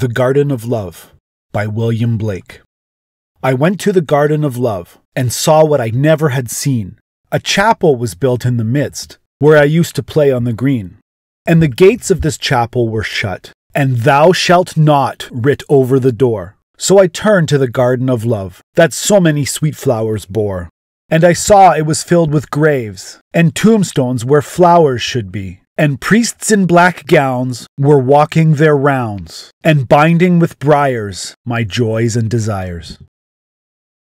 The Garden of Love by William Blake. I went to the Garden of Love and saw what I never had seen. A chapel was built in the midst, where I used to play on the green. And the gates of this chapel were shut, and thou shalt not writ over the door. So I turned to the Garden of Love that so many sweet flowers bore. And I saw it was filled with graves, and tombstones where flowers should be and priests in black gowns were walking their rounds and binding with briars my joys and desires.